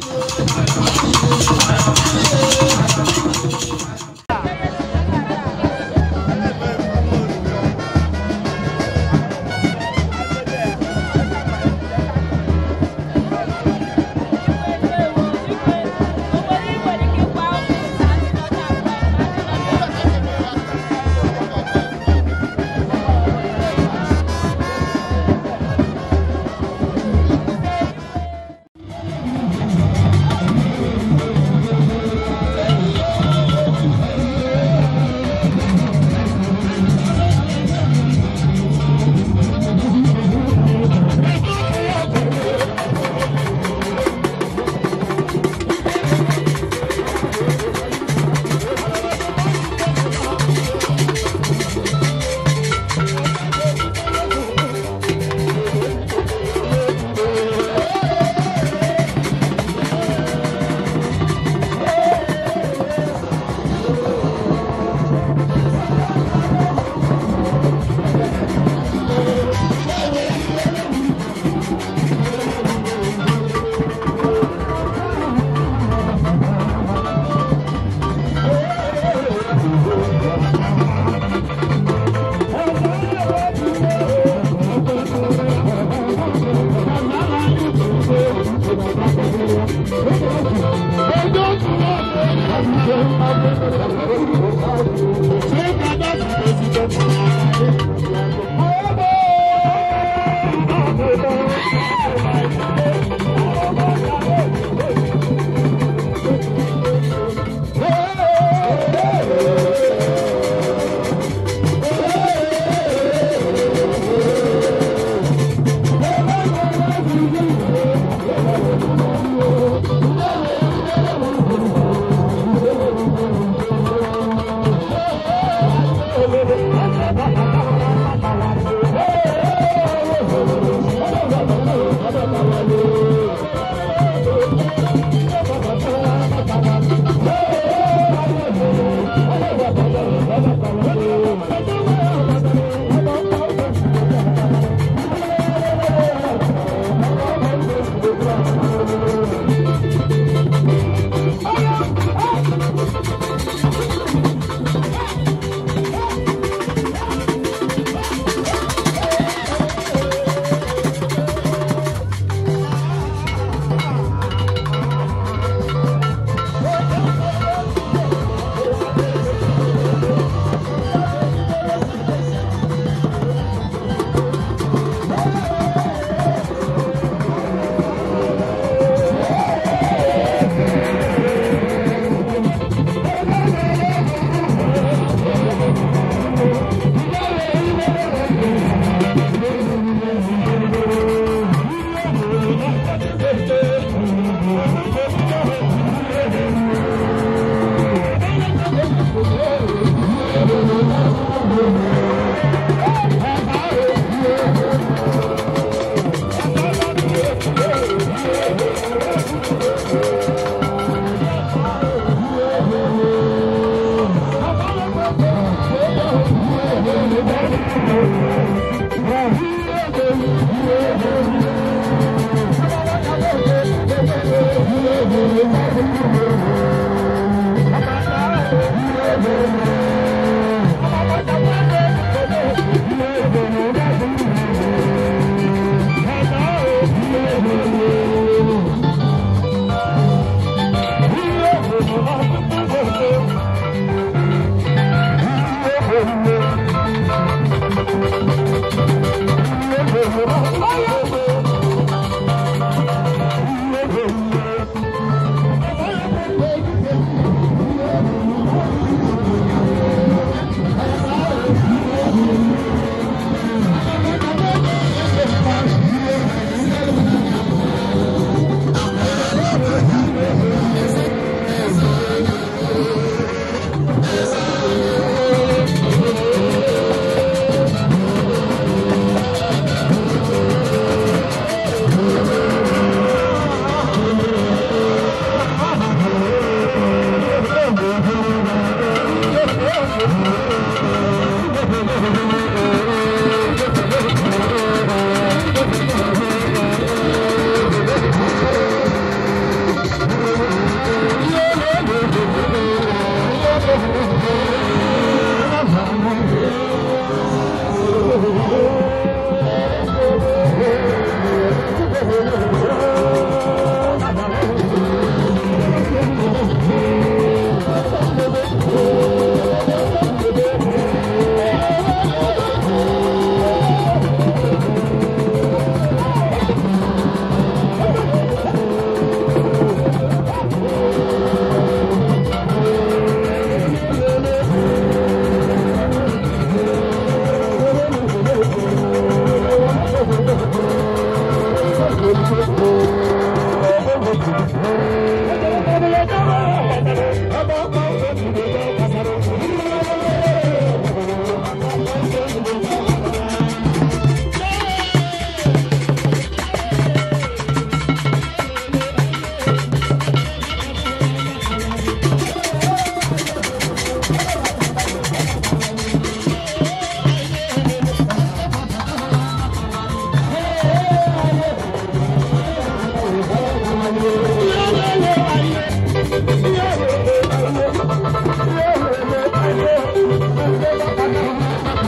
嗯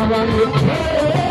I'm